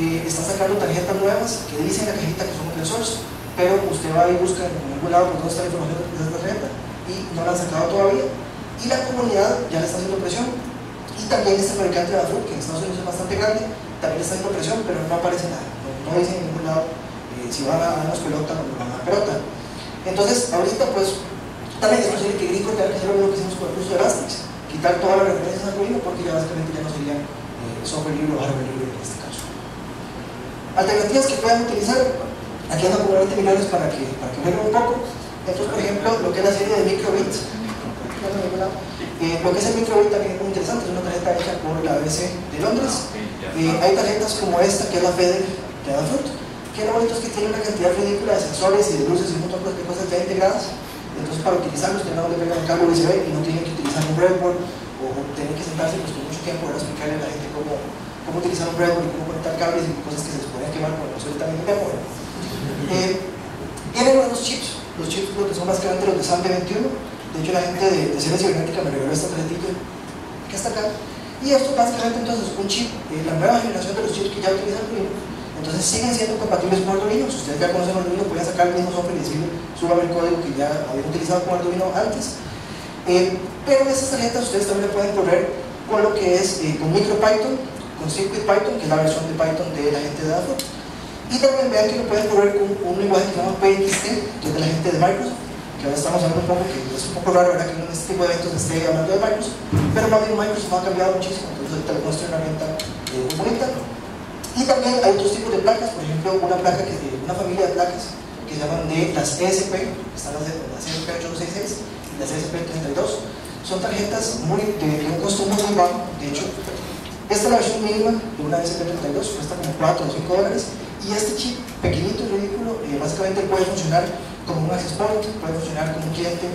Están sacando tarjetas nuevas que dicen en la cajita que son open source, pero usted va y busca en algún lado por dónde está la información de esa tarjeta y no la han sacado todavía. Y la comunidad ya le está haciendo presión y también este fabricante de Afro, que en Estados Unidos es bastante grande, también está haciendo presión, pero no aparece nada. No, no dicen en ningún lado eh, si van a darnos pelota o no van a dar pelota. Entonces, ahorita, pues, también es posible que Gringo tenga que hacer lo que hicimos con el curso de Elastix, quitar todas las referencias a Arduino porque ya básicamente ya no serían eh, software libre o hardware libre en este caso. Alternativas que puedan utilizar, aquí andan como 20 millones para que, para que un poco. Entonces, por ejemplo, lo que es la serie de microbits, eh, lo que es el microbit también es muy interesante, es una tarjeta hecha por la ABC de Londres. Eh, hay tarjetas como esta, que es la FEDER de Adafruit, que lo bonito es que tiene una cantidad ridícula de sensores y de luces y un montón de cosas ya integradas. Entonces, para utilizarlos, usted no le el cable USB y no tiene que utilizar un breadboard o tener que sentarse pues, con mucho tiempo para explicarle a la gente cómo, cómo utilizar un breadboard y cómo conectar cables y cosas que se les pueden quemar con el también tiempo. Eh, tienen unos chips, los chips que son básicamente los de SAM de 21 de hecho, la gente de, de Ciencia Cibernética me regaló esta tarjetilla que está acá. Y esto básicamente entonces es un chip, eh, la nueva generación de los chips que ya utilizan Arduino. Entonces siguen siendo compatibles con Arduino. Si ustedes ya conocen Arduino, pueden sacar el mismo software y decirle, suban el código que ya habían utilizado con Arduino antes. Eh, pero esas tarjetas ustedes también pueden correr con lo que es eh, con MicroPython, con CircuitPython, que es la versión de Python de la gente de Apple. Y también vean que lo pueden correr con un lenguaje que se llama PXT, que es de la gente de Microsoft que ahora estamos hablando un poco, que es un poco raro ¿verdad? que en este tipo de eventos esté hablando de Microsoft, pero más bien Microsoft ha cambiado muchísimo, entonces ahorita le muestro una herramienta eh, muy bonita. Y también hay otros tipos de placas, por ejemplo, una placa que una familia de placas que se llaman de las ESP, están las, las ESP866 y las ESP32. Son tarjetas muy, de, un costo muy, bajo, de hecho, esta es la versión mínima de una ESP32, cuesta como 4 o 5 dólares, y este chip pequeñito y ridículo, eh, básicamente puede funcionar como un access point, puede funcionar como un cliente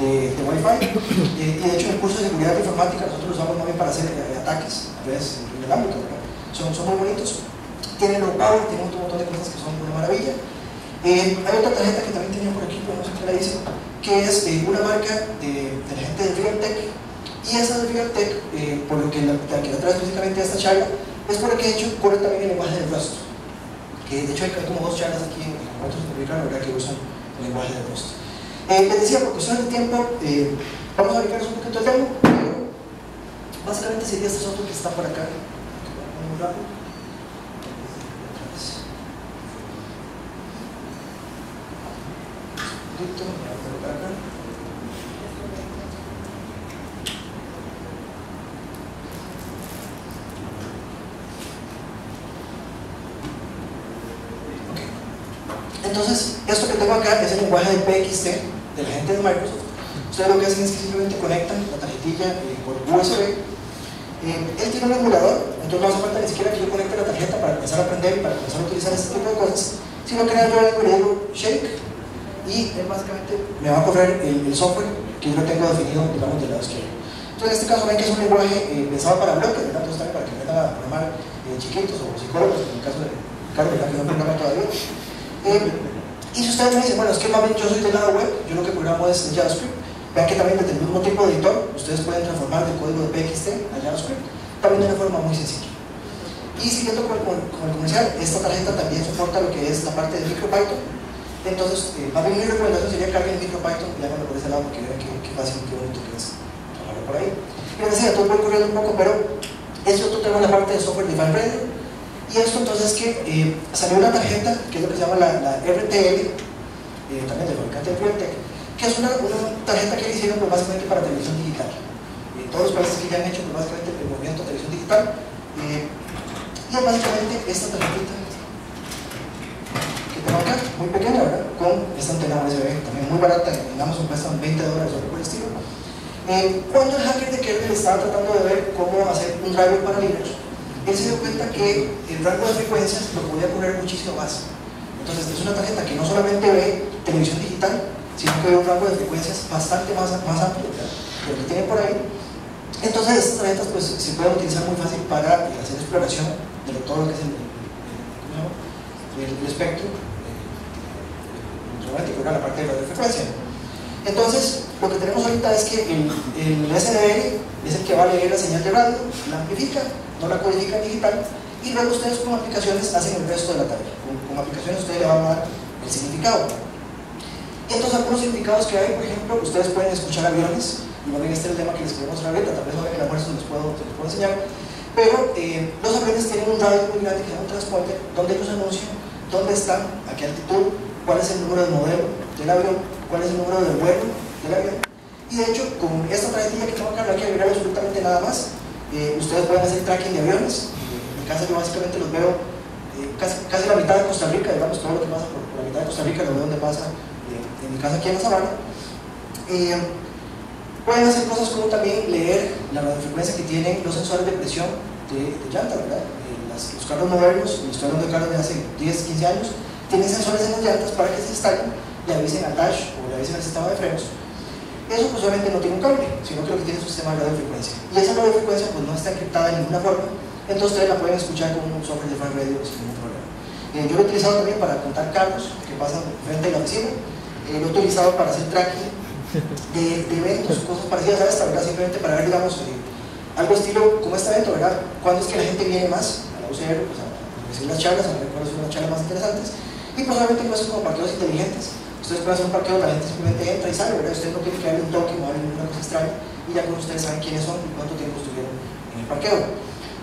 de, de Wi-Fi, eh, y de hecho en el curso de seguridad informática nosotros lo usamos también para hacer eh, ataques a el ámbito, son, son muy bonitos, tienen low power, tienen un montón de cosas que son una maravilla, hay otra tarjeta que también tenía por aquí, pero no sé qué la dice, que es una marca de, de, la gente de Realtek. Y esa de Realtek, eh, por lo que la, que la trae específicamente a esta charla, es porque he hecho corre también el lenguaje de Rust. De hecho hay como dos charlas aquí en otros de la verdad que usan el lenguaje de Rust. Eh, les decía, por cuestiones de tiempo, eh, vamos a dedicarnos un poquito al tema, pero básicamente sería este software que está por acá. Entonces, esto que tengo acá es el lenguaje de PXT de la gente de Microsoft. Ustedes lo que hacen es que simplemente conectan la tarjetilla eh, por USB. Eh, él tiene un emulador, entonces no hace falta ni siquiera que yo conecte la tarjeta para empezar a aprender y para empezar a utilizar este tipo de cosas, sino que le digo shake y él básicamente me va a correr el, el, software que yo tengo definido, digamos, del lado izquierdo. Entonces, en este caso ven que es un lenguaje eh, pensado para bloques, ¿verdad? Entonces, también para que aprendan a programar eh, chiquitos o psicólogos, en el caso de Carlos, que no programa todavía. Eh, y si ustedes me dicen, bueno, es que bien yo soy del lado web, yo lo que programo es JavaScript, vean que también desde el mismo tipo de editor, ustedes pueden transformar del código de PXT a JavaScript, también de una forma muy sencilla. Y siguiendo con el, con el comercial, esta tarjeta también soporta lo que es la parte de MicroPython, entonces, eh, más bien mi recomendación sería carguen MicroPython y háganlo por ese lado porque vean qué, fácil, qué bonito que es trabajar por ahí. Y les decía, todo voy corriendo un poco, pero es otro tema en la parte de software defined radio. Y esto entonces es que eh, salió una tarjeta, que es lo que se llama la, RTL, eh, también del fabricante de Realtek, que es una, tarjeta que hicieron pues, básicamente para televisión digital. Eh, todos los países que ya han hecho pues, básicamente el movimiento de televisión digital. Eh, y es básicamente esta tarjetita tengo acá, muy pequeña, ¿verdad? Con esta antena USB, también muy barata, Amazon cuesta 20 dólares o algo por el estilo. Cuando el hacker de kernel estaba tratando de ver cómo hacer un driver para Linux, él se dio cuenta que el rango de frecuencias lo podía correr muchísimo más. Entonces es una tarjeta que no solamente ve televisión digital, sino que ve un rango de frecuencias bastante más, más amplio de lo que tiene por ahí. Entonces estas tarjetas pues, se pueden utilizar muy fácil para eh, hacer exploración de todo lo que es el, el, el, el espectro era la parte de radiofrecuencia. Entonces, lo que tenemos ahorita es que el, el SDR es el que va a leer la señal de radio, la amplifica, no la codifica en digital, y luego ustedes con aplicaciones hacen el resto de la tarea. Con, aplicaciones ustedes le van a dar el significado. Entonces, algunos significados que hay, por ejemplo, ustedes pueden escuchar aviones, y bueno, este es el tema que les queremos mostrar ahorita, tal vez no en el almuerzo les puedo, puedo enseñar, pero eh, los aviones tienen un radio muy grande que se llama un transporte, donde ellos anuncian dónde están, a qué altitud, cuál es el número de modelo del avión, cuál es el número de vuelo. Y de hecho, con esta tarjetilla que tengo acá, no hay que agregar absolutamente nada más. Eh, ustedes pueden hacer tracking de aviones. en mi casa yo básicamente los veo eh, casi, casi, la mitad de Costa Rica, digamos, todo lo que pasa por, la mitad de Costa Rica, lo veo donde pasa eh, en mi casa aquí en la sabana. pueden hacer cosas como también leer la radiofrecuencia que tienen los sensores de presión de, de llanta, ¿verdad? Los carros modernos, estoy hablando de carros de hace 10, 15 años, tienen sensores en las llantas para que se instalen, le avisen al dash o le avisen al sistema de frenos. Eso pues obviamente no tiene un cable, sino que lo que tiene es un sistema de radiofrecuencia. Y esa radiofrecuencia pues no está encriptada de ninguna forma, entonces ustedes la pueden escuchar con un software de fan radio sin ningún problema. Eh, yo lo he utilizado también para contar carros que pasan frente a la oficina, eh, lo he utilizado para hacer tracking de, de eventos, cosas parecidas a esta, ¿verdad? Simplemente para ver, digamos, eh, algo estilo como este evento, ¿verdad? ¿Cuándo es que la gente viene más a la UCR? Pues a, recibir las charlas, a ver cuáles son las charlas más interesantes y probablemente no son como parqueos inteligentes. Ustedes pueden hacer un parqueo, la gente simplemente entra y sale, ¿verdad? Ustedes no tienen que darle un toque o darle ninguna cosa extraña y ya con ustedes saben quiénes son y cuánto tiempo estuvieron en el parqueo.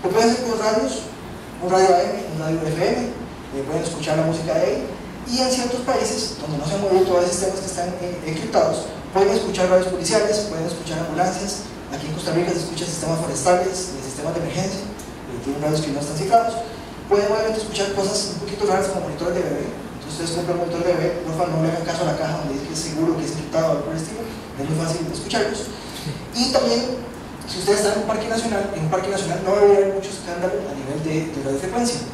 Lo pueden hacer con radios, un radio AM, un radio FM, eh, pueden escuchar la música de ahí y en ciertos países donde no se han movido todos los sistemas que están eh, encriptados, pueden escuchar radios policiales, pueden escuchar ambulancias, aquí en Costa Rica se escuchan sistemas forestales, sistemas de emergencia, eh, tienen radios que no están cifrados pueden obviamente escuchar cosas un poquito raras como monitores de bebé. Ustedes compran un monitor de bebé, no le hagan caso a la caja donde dice es seguro, que es encriptado o algo por el estilo, es muy fácil escucharlos. Y también, si ustedes están en un parque nacional, en un parque nacional no debería haber mucho escándalo a nivel de, de radiofrecuencia.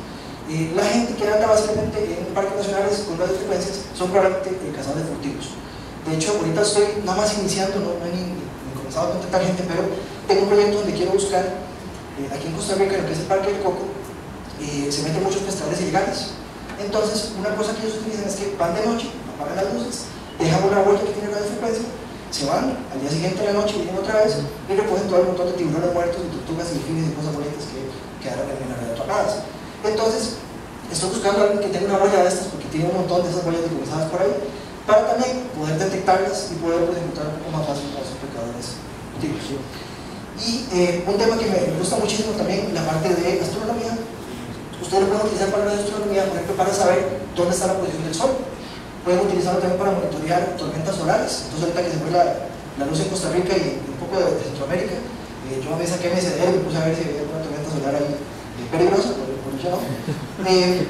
Eh, la gente que anda básicamente en parques nacionales con radiofrecuencias son probablemente eh, cazadores furtivos. De hecho, ahorita estoy nada más iniciando, no, he ni comenzado a contactar gente, pero tengo un proyecto donde quiero buscar, eh, aquí en Costa Rica, lo que es el Parque del Coco, eh, se meten muchos pescadores ilegales. Entonces, una cosa que ellos utilizan es que van de noche, apagan las luces, dejan una huella que tiene radiofrecuencia, se van, al día siguiente de la noche vienen otra vez y recogen todo el montón de tiburones muertos y tortugas y delfines y cosas bonitas que quedaron en la red atrapadas. Entonces, estoy buscando a alguien que tenga una huella de estas porque tiene un montón de esas huellas decomisadas por ahí para también poder detectarlas y poder pues, encontrar un poco más fácil a esos pecadores Y eh, un tema que me gusta muchísimo también, la parte de astronomía. Ustedes lo pueden utilizar para la astronomía, por ejemplo, para saber dónde está la posición del Sol. Pueden utilizarlo también para monitorear tormentas solares. Entonces, ahorita que se fue la, la luz en Costa Rica y un poco de, de Centroamérica, eh, yo me saqué mi CD y me puse a ver si había alguna tormenta solar ahí eh, peligrosa, por, por eso no. Eh,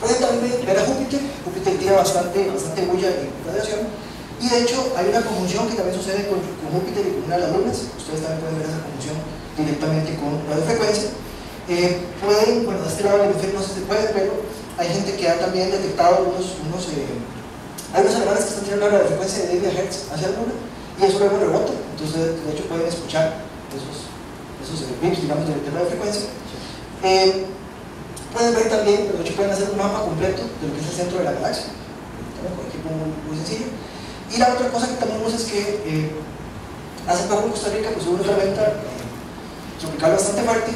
pueden también ver a Júpiter, Júpiter tiene bastante, bastante bulla y radiación, y de hecho hay una conjunción que también sucede con, con Júpiter y con una de las lunas, ustedes también pueden ver esa conjunción directamente con radiofrecuencia. Eh, pueden, bueno, de este lado del hemisferio no sé si se puede, pero hay gente que ha también detectado unos, unos eh, hay unos alemanes que están tirando la radiofrecuencia de 10 GHz hacia la luna y eso luego rebota, entonces de hecho pueden escuchar esos, esos eh, digamos, de, de radiofrecuencia. Eh, pueden ver también, de hecho pueden hacer un mapa completo de lo que es el centro de la galaxia, con equipo muy, muy sencillo. Y la otra cosa que también usa es que eh, hace poco en Costa Rica pues, hubo una tormenta tropical bastante fuerte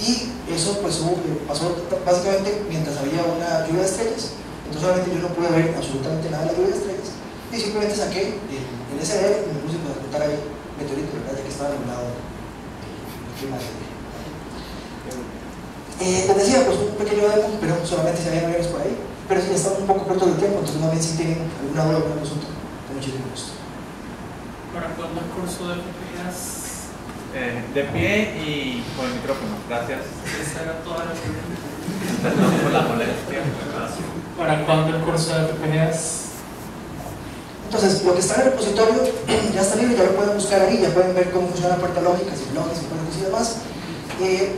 y eso pues pasó básicamente mientras había una lluvia de estrellas. Entonces obviamente yo no pude ver absolutamente nada de la lluvia de estrellas y simplemente saqué el, SDR y me puse a contar ahí meteoritos, ¿verdad? ya que estaba nublado clima de eh, les decía, pues un pequeño demo, pero solamente se habían aviones por ahí. Pero si estamos un poco cortos de tiempo, entonces más bien si tienen alguna duda o alguna consulta, con muchísimo gusto. ¿Para cuándo el curso de FPGAs? Eh, de pie y con el micrófono, gracias. Esa era toda la pregunta. Perdón por la molestia. ¿Para cuándo el curso de FPGAs? Entonces, lo que está en el repositorio ya está libre, ya lo pueden buscar ahí, ya pueden ver cómo funciona la puerta lógica, si blogs, y cosas y demás. Eh,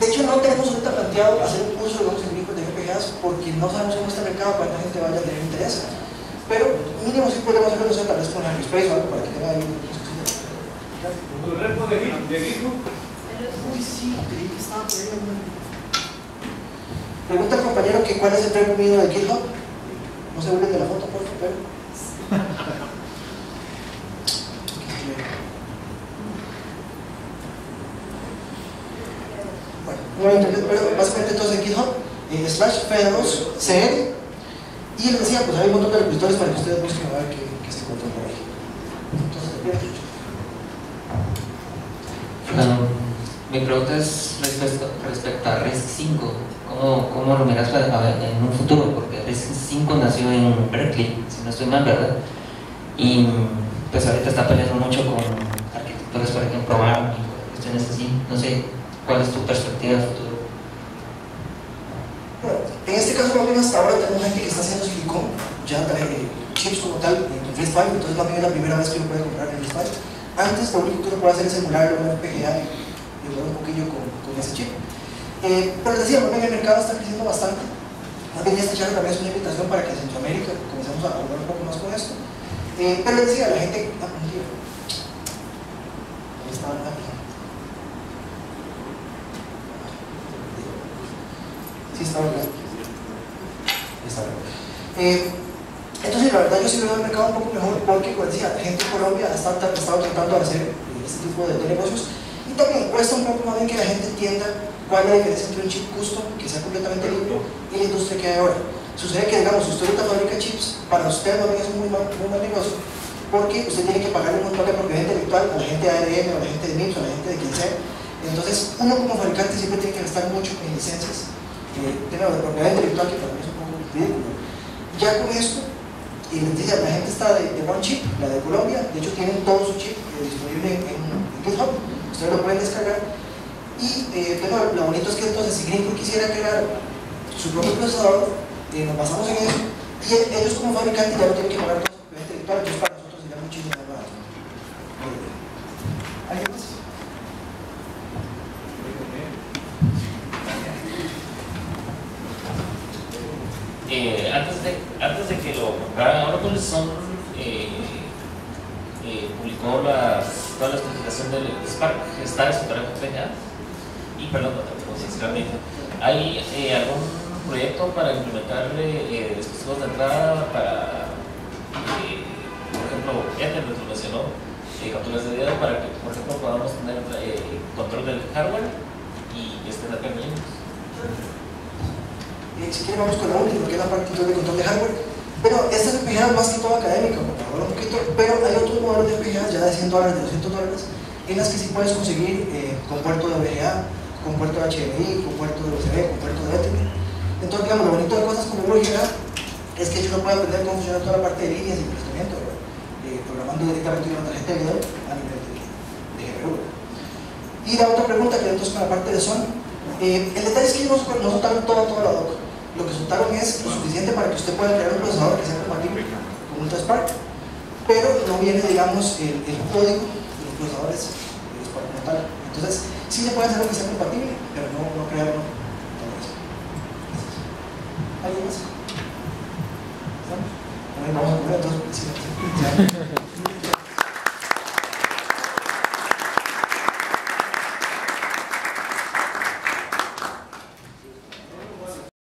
de hecho, no tenemos ahorita planteado hacer un curso digamos, en grupos de FPGAs porque no sabemos cómo está el mercado, cuánta gente vaya a tener interés. Pero mínimo sí podemos hacerlo, tal vez con el Space o algo para que tenga ahí ¿Tu repo de GitHub? Uy, sí, creí que estaba alguna. Pregunta al compañero que cuál es el premio mío de GitHub. No se burlen de la foto, por favor. pero- Bueno, básicamente entonces en GitHub, eh, slash FED2CR, y les decía, pues hay un montón de repositorios para que ustedes busquen a ver qué, qué se encuentran por ahí. Entonces, mi pregunta es respecto, a RISC 5. ¿Cómo, cómo lo miras en un futuro? Porque RISC 5 nació en Berkeley, si no estoy mal, ¿verdad? Y pues ahorita está peleando mucho con arquitecturas, por ejemplo, ARM y cuestiones así. No sé, ¿cuál es tu perspectiva futuro? Bueno, en este caso, bien hasta ahora tenemos gente que está haciendo silicón, ya trae chips como tal en RISC-V, entonces bien es la primera vez que uno puede comprar en RISC-V. Antes, lo único que uno puede hacer es emularlo en un FPGA y jugar un poquillo con, ese chip. Eh, pero decía, bien el mercado está creciendo bastante. Más bien esta charla también es una invitación para que en Centroamérica comencemos a hablar un poco más con esto. Eh, pero decía, la gente. Ah. Ahí estaban aquí. Sí, estaba. Ahí está bien. Eh, entonces, la verdad, yo sí veo el mercado un poco mejor porque, como decía, la gente en Colombia ha estado, estado tratando de hacer este tipo de, negocios y también cuesta un poco más bien que la gente entienda cuál es la diferencia entre un chip custom que sea completamente limpio y la industria que hay ahora. Sucede que, digamos, usted ahorita fabrica chips, para usted no es un muy mal, muy mal negocio porque usted tiene que pagar un montón de propiedad intelectual a la gente de ARM, a la gente de MIPS, a la gente de quien sea. Entonces, uno como fabricante siempre tiene que gastar mucho en licencias eh, de de propiedad intelectual, que para mí es un poco ridículo. Ya con esto, y les decía, la gente está de, de One Chip, la de Colombia, de hecho tienen todo su chip eh, disponible en, GitHub, ustedes lo pueden descargar. Y eh, la lo bonito es que entonces si Greencore quisiera crear su propio procesador, eh, nos basamos en eso, y e- ellos como fabricantes ya no tienen que pagar toda su propiedad intelectual, entonces para nosotros sería muchísimo más barato. Eh, ¿Alguien más? Eh, antes, de, antes de que lo compraran Oracle, Sun eh, eh, publicó las, toda la especificación del Spark, está en su tarea. Y perdón, ¿hay eh, algún proyecto para implementar eh, dispositivos de entrada para, por ejemplo, Ether lo mencionó, capturas de video para que, por ejemplo, podamos tener control del hardware y que esté en Eh, si vamos con la última, que es la parte de control de hardware. Pero esta es FPGA más que todo favor, un poquito, pero hay otros modelos de FPGA ya de 100 dólares, de 200 dólares, en las que sí puedes conseguir eh, con puerto de VGA, con puerto de HDMI, con puerto de USB, con puerto de Ethernet. Entonces, digamos, lo bonito de cosas como VGA es que yo no puedo aprender cómo funciona toda la parte de líneas y procesamiento. Eh, programando directamente una tarjeta de video a nivel de, GPU. Y la otra pregunta que entonces con la parte de Son, eh, el detalle es que no, no soltaron todo, todo la doc. Lo que soltaron es lo suficiente para que usted pueda crear un procesador que sea compatible con Ultra Spark, pero no viene, digamos, el, código de los procesadores de Spark como tal. Entonces, sí se puede hacer lo que sea compatible, pero no, no crearlo eso. Gracias. ¿Alguien más? Vamos a comer entonces.